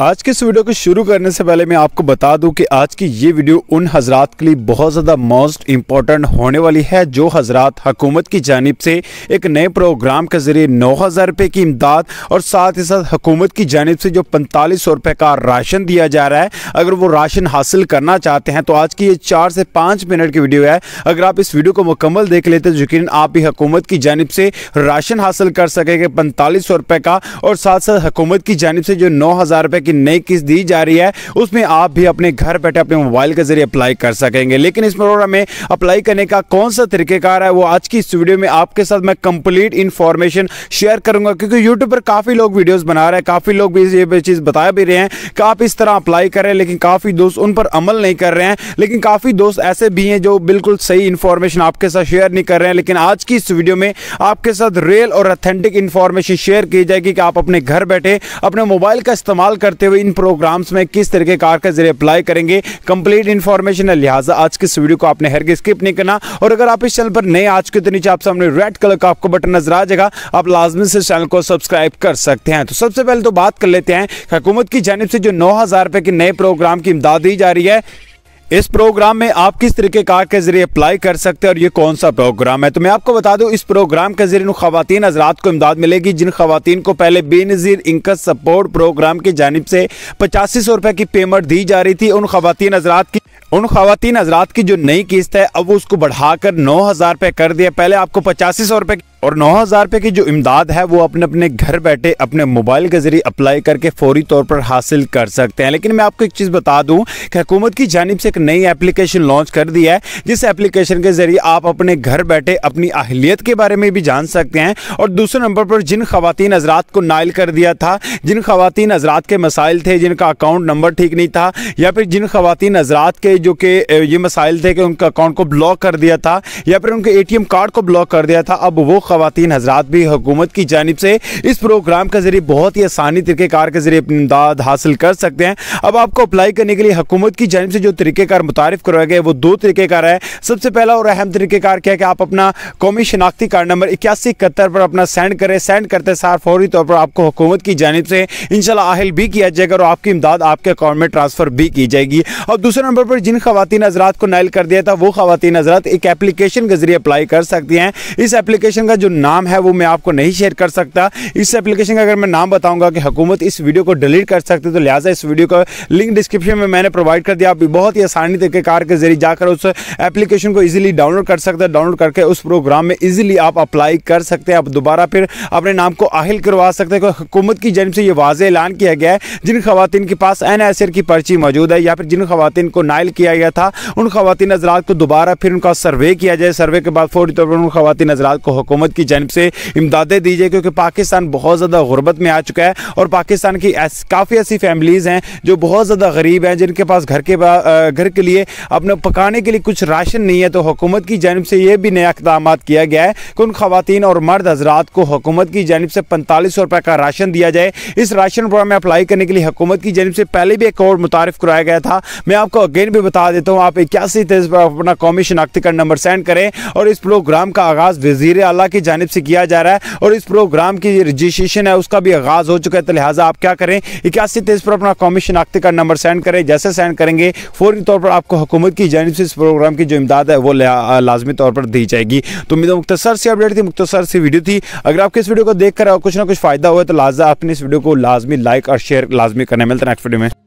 आज के इस वीडियो को शुरू करने से पहले मैं आपको बता दूँ कि आज की ये वीडियो उन हजरात के लिए बहुत ज़्यादा मोस्ट इंपॉर्टेंट होने वाली है, जो हजरात हुकूमत की जानब से एक नए प्रोग्राम के ज़रिए नौ हज़ार रुपये की इमदाद और साथ ही साथ हुकूमत की जानब से जो पैंतालीस सौ रुपये का राशन दिया जा रहा है। अगर वो राशन हासिल करना चाहते हैं तो आज की ये चार से पाँच मिनट की वीडियो है। अगर आप इस वीडियो को मुकम्मल देख लेते तो यकीन आप भी हुकूमत की जानब से राशन हासिल कर सकेंगे पैंतालीस सौ रुपये का और साथ साथ हुकूमत की जानब से जो नौ हज़ार रुपये की नई किस्त दी जा रही है, उसमें आप भी अपने घर बैठे अपने मोबाइल के ज़रिए अप्लाई कर सकेंगे। लेकिन इस प्रोग्राम में अप्लाई करने का कौन सा तरीकेकार है, वो आज की इस वीडियो में आपके साथ मैं कंप्लीट इंफॉर्मेशन शेयर करूँगा, क्योंकि यूट्यूब पर काफ़ी लोग वीडियोस बना रहे हैं, काफ़ी लोग भी ये चीज़ बता भी रहे हैं कि आप इस तरह अप्लाई कर लेकिन काफ़ी दोस्त उन पर अमल नहीं कर रहे हैं। लेकिन काफ़ी दोस्त ऐसे भी हैं जो बिल्कुल सही इंफॉर्मेशन आपके साथ शेयर नहीं कर रहे हैं, लेकिन आज की इस वीडियो में आपके साथ रियल और अथेंटिक इंफॉर्मेशन शेयर की जाएगी कि आप अपने घर बैठे अपने मोबाइल का इस्तेमाल करते हुए इन प्रोग्राम्स में किस तरीके कार के ज़रिए अप्लाई करेंगे कंप्लीट इन्फॉर्मेशन है। लिहाजा आज के इस वीडियो को आपने हर स्किप नहीं करना। और अगर आप इस चैनल पर नए आज के तो नीचे आप सामने रेड कलर का आपको बटन नज़र आ जाएगा। आप लाजमी से चैनल को सब्सक्राइब कर सकते हैं। तो सबसे पहले तो बात कर लेते हैं, हुकूमत की जानब से जो नौ हज़ार रुपये के नए प्रोग्राम की इमदाद दी जा रही है इस प्रोग्राम में आप किस तरीके कार के ज़रिए अप्लाई कर सकते हैं और ये कौन सा प्रोग्राम है? तो मैं आपको बता दूँ, इस प्रोग्राम के ज़रिए खातन हजरात को इमदाद मिलेगी, जिन खातन को पहले बेनज़ीर इनकम सपोर्ट प्रोग्राम की जानब से पचासी सौ रुपए की पेमेंट दी जा रही थी। उन खातन हजरात की, उन खातन हजरात की जो नई किस्त है, अब उसको बढ़ाकर नौ हज़ार रुपये कर दिया। पहले आपको पचासी सौ रुपये और नौ हज़ार रुपये की जो इमदाद है, वो अपने अपने घर बैठे अपने मोबाइल के ज़रिए अप्लाई करके फौरी तौर पर हासिल कर सकते हैं। लेकिन मैं आपको एक चीज़ बता दूँ कि हुकूमत की जानब से एक नई एप्लीकेशन लॉन्च कर दी है, जिस एप्लीकेशन के ज़रिए आप अपने घर बैठे अपनी अहलियत के बारे में भी जान सकते हैं। और दूसरे नंबर पर, जिन खातन हजरात को नायल कर दिया था, जिन खातन हजरात के मसाइल थे, जिनका अकाउंट नंबर ठीक नहीं था, या फिर जिन खातन हजरात के जो कि ये मसाइल थे कि उनका अकाउंट को ब्लॉक कर दिया था, या फिर उनके ए कार्ड को ब्लॉक कर दिया था, अब वो खातन हजरात भी हुकूमत की जानब से इस प्रोग्राम के ज़रिए बहुत ही आसानी तरीक़ेकार के ज़रिए अपनी इमदाद हासिल कर सकते हैं। अब आपको अप्लाई करने के लिए हुकूमत की जानब से जो तरीक़ेकार मुतारफ़ करवाए गए, वो दो तरीक़ेकार है। सबसे पहला और अहम तरीक़ेकार क्या है कि आप अपना कौमी शनाख्ती कार्ड नंबर इक्यासी इकहत्तर पर अपना सेंड करें। सेंड करते सार फौरी तौर पर आपको हुकूमत की जानब से इनशाला आहल भी किया जाएगा और आपकी इमदाद आपके अकाउंट में ट्रांसफ़र भी की जाएगी। और दूसरे नंबर पर जिन खातन हजरात को नायल कर दिया था, वो खातन हजरात एक एप्लीकेशन के ज़रिए अप्लाई कर सकती हैं। इस एप्लीकेशन का जो नाम है वो मैं आपको नहीं शेयर कर सकता। इस एप्लीकेशन का अगर मैं नाम बताऊँगा कि हुकूमत इस वीडियो को डिलीट कर सकती तो लिहाजा इस वीडियो का लिंक डिस्क्रिप्शन में मैंने प्रोवाइड कर दिया। आप बहुत ही आसानी तरीके कार के ज़रिए जाकर उस एप्लीकेशन को ईजिली डाउनलोड कर सकते हैं। डाउनलोड करके उस प्रोग्राम में ईजिली आप अप्लाई कर सकते हैं। आप दोबारा फिर अपने नाम को आहिल करवा सकते हैं। हुकूमत की जनब से ये वाज ऐलान किया गया है, जिन खातन के पास एन एस की पर्ची मौजूद है, या फिर जिन खातन को नायल किया गया था, उन खातन हजरात को दोबारा फिर उनका सर्वे किया जाए। सर्वे के बाद फौरी तौर पर उन खातन हजरात को हुकूमत की जानब से इमदादें दी जाए, क्योंकि पाकिस्तान बहुत ज़्यादा गुरबत में आ चुका है और पाकिस्तान की काफ़ी ऐसी फैमिलीज़ हैं जो बहुत ज़्यादा गरीब हैं, जिनके पास घर के घर के लिए अपने पकाने के लिए कुछ राशन नहीं है। तो हुकूमत की जानब से ये भी नया इकदाम किया गया है कि उन खातन और मर्द हजरात को हुकूमत की जानब से पैंतालीस सौ रुपये का राशन दिया जाए। इस राशन प्रोग्राम में अप्लाई करने के लिए हुकूमत की जानब से पहले भी एक और मुतारफ़ कराया गया था। मैं आपको अगेन भी बता देता हूँ, आप इक्यासी तेज पर अपना कौमी शनाख्ती कार्ड नंबर सेंड करें और इस प्रोग्राम का आगाज़ वज़ीर अला की जानब से किया जा रहा है और इस प्रोग्राम की रजिस्ट्रेशन है, उसका भी आगाज़ हो चुका है। तो लिहाजा आप क्या करें? इक्यासी तेईस पर अपना कौमी शनाख्ती का नंबर सेंड करें। जैसे सेंड करेंगे, फौरी तौर पर आपको हुकूमत की जानब से इस प्रोग्राम की जो इमदाद है, वो लाजमी तौर पर दी जाएगी। तो उम्मीद मुख्तर से अपडेट थी मुख्तर सी वीडियो थी। अगर आपके इस वीडियो को देख कर कुछ ना कुछ फ़ायदा हुआ तो लाजा अपने इस वीडियो को लाजमी लाइक और शेयर लाजमी करने मिलता नेक्स्ट वीडियो में।